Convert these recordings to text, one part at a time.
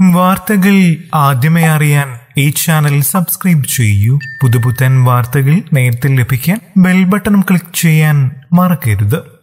വാർത്തകൾ ആദ്യമേ അറിയാൻ ഈ ചാനൽ സബ്സ്ക്രൈബ് ചെയ്യൂ. പുതുപുത്തൻ വാർത്തകൾ നേരത്തെ ലഭിക്കാൻ ബെൽ ബട്ടൺ ക്ലിക്ക് ചെയ്യാൻ മറക്കരുത്.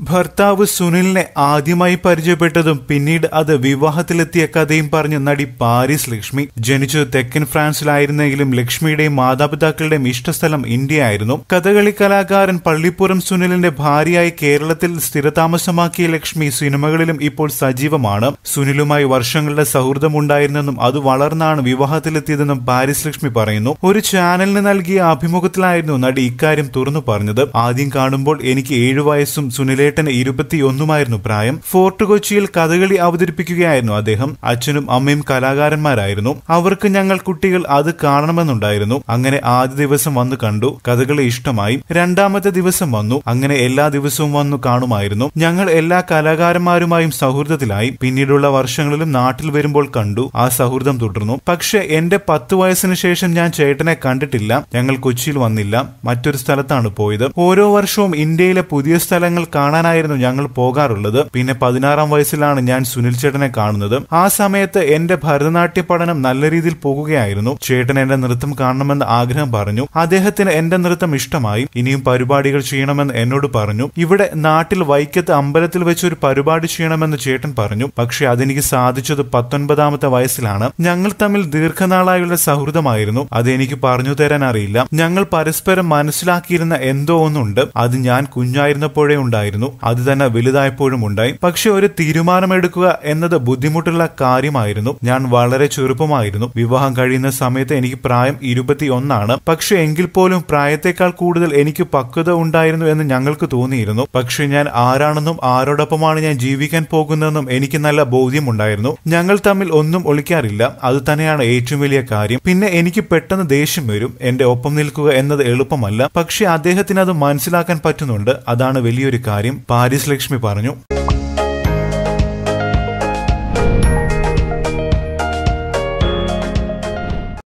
ഭർത്താവ് സുനിലിനെ ആദ്യമായി പരിചയപ്പെട്ടതും പിന്നീട് അത് വിവാഹത്തിലെത്തിയ കഥയും പറഞ്ഞ നടി പാരീസ് ലക്ഷ്മി. ജനിച്ചത് തെക്കൻ ഫ്രാൻസിലായിരുന്നെങ്കിലും ലക്ഷ്മിയുടെയും മാതാപിതാക്കളുടെയും ഇഷ്ടസ്ഥലം ഇന്ത്യ ആയിരുന്നു കഥകളി കലാകാരൻ പള്ളിപ്പുറം സുനിലിന്റെ ഭാര്യയായി കേരളത്തിൽ സ്ഥിരതാമസമാക്കിയ ലക്ഷ്മി സിനിമകളിലും ഇപ്പോൾ സജീവമാണ്. സുനിലുമായി വർഷങ്ങളുടെ സൗഹൃദമുണ്ടായിരുന്നെന്നും അത് വളർന്നാണ് വിവാഹത്തിലെത്തിയതെന്നും പാരീസ് ലക്ഷ്മി പറയുന്നു. ഒരു ചാനലിന് നൽകിയ അഭിമുഖത്തിലായിരുന്നു നടി ഇക്കാര്യം തുറന്നു പറഞ്ഞത്. ആദ്യം കാണുമ്പോൾ എനിക്ക് ഏഴു വയസ്സും സുനിലേട്ടന് ഇരുപത്തിയൊന്നുമായിരുന്നു പ്രായം. ഫോർട്ട് കൊച്ചിയിൽ കഥകളി അവതരിപ്പിക്കുകയായിരുന്നു അദ്ദേഹം. അച്ഛനും അമ്മയും കലാകാരന്മാരായിരുന്നു. അവർക്ക് ഞങ്ങൾ കുട്ടികൾ അത് കാണണമെന്നുണ്ടായിരുന്നു. അങ്ങനെ ആദ്യ ദിവസം വന്നു കണ്ടു. കഥകളി ഇഷ്ടമായി. രണ്ടാമത്തെ ദിവസം വന്നു. അങ്ങനെ എല്ലാ ദിവസവും വന്നു കാണുമായിരുന്നു. ഞങ്ങൾ എല്ലാ കലാകാരന്മാരുമായും സൗഹൃദത്തിലായി. പിന്നീടുള്ള വർഷങ്ങളിലും നാട്ടിൽ വരുമ്പോൾ കണ്ടു. ആ സൗഹൃദം തുടർന്നു. പക്ഷേ എന്റെ പത്ത് വയസ്സിന് ശേഷം ഞാൻ ചേട്ടനെ കണ്ടിട്ടില്ല. ഞങ്ങൾ കൊച്ചിയിൽ വന്നില്ല. മറ്റൊരു സ്ഥലത്താണ് പോയത്. ഓരോ വർഷവും ഇന്ത്യയിലെ പുതിയ സ്ഥലങ്ങൾ കാണാനായിരുന്നു ഞങ്ങൾ പോകാറുള്ളത്. പിന്നെ പതിനാറാം വയസ്സിലാണ് ഞാൻ സുനിൽ ചേട്ടനെ കാണുന്നത്. ആ സമയത്ത് എന്റെ ഭരതനാട്യ പഠനം നല്ല രീതിയിൽ പോകുകയായിരുന്നു. ചേട്ടൻ എന്റെ നൃത്തം കാണണമെന്ന് ആഗ്രഹം പറഞ്ഞു. അദ്ദേഹത്തിന് എന്റെ നൃത്തം ഇഷ്ടമായി. ഇനിയും പരിപാടികൾ ചെയ്യണമെന്ന് എന്നോട് പറഞ്ഞു. ഇവിടെ നാട്ടിൽ വൈക്കത്ത് അമ്പലത്തിൽ വെച്ച് ഒരു പരിപാടി ചെയ്യണമെന്ന് ചേട്ടൻ പറഞ്ഞു. പക്ഷെ അതെനിക്ക് സാധിച്ചത് പത്തൊൻപതാമത്തെ വയസ്സിലാണ്. ഞങ്ങൾ തമ്മിൽ ദീർഘനാളായുള്ള സൗഹൃദമായിരുന്നു. അതെനിക്ക് പറഞ്ഞു തരാൻ അറിയില്ല. ഞങ്ങൾ പരസ്പരം മനസ്സിലാക്കിയിരുന്ന എന്തോ ഒന്നുണ്ട്. അത് ഞാൻ കുഞ്ഞായിരുന്നപ്പോഴേ ഉണ്ടായിരുന്നു. അത് തന്നെ വലുതായപ്പോഴും ഉണ്ടായി. പക്ഷെ ഒരു തീരുമാനമെടുക്കുക എന്നത് ബുദ്ധിമുട്ടുള്ള കാര്യമായിരുന്നു. ഞാൻ വളരെ ചെറുപ്പമായിരുന്നു. വിവാഹം കഴിയുന്ന സമയത്ത് എനിക്ക് പ്രായം ഇരുപത്തിയൊന്നാണ്. പക്ഷെ എങ്കിൽ പോലും പ്രായത്തെക്കാൾ കൂടുതൽ എനിക്ക് പക്വത ഉണ്ടായിരുന്നു എന്ന് ഞങ്ങൾക്ക് തോന്നിയിരുന്നു. പക്ഷെ ഞാൻ ആരാണെന്നും ആരോടൊപ്പമാണ് ഞാൻ ജീവിക്കാൻ പോകുന്നതെന്നും എനിക്ക് നല്ല ബോധ്യമുണ്ടായിരുന്നു. ഞങ്ങൾ തമ്മിൽ ഒന്നും ഒളിക്കാറില്ല. അത് തന്നെയാണ് ഏറ്റവും വലിയ കാര്യം. പിന്നെ എനിക്ക് പെട്ടെന്ന് ദേഷ്യം വരും. എന്റെ ഒപ്പം നിൽക്കുക എന്നത് എളുപ്പമല്ല. പക്ഷെ അദ്ദേഹത്തിന് അത് മനസ്സിലാക്കാൻ പറ്റുന്നുണ്ട്. അതാണ് വലിയൊരു കാര്യം. പാരീസ് ലക്ഷ്മി പറഞ്ഞു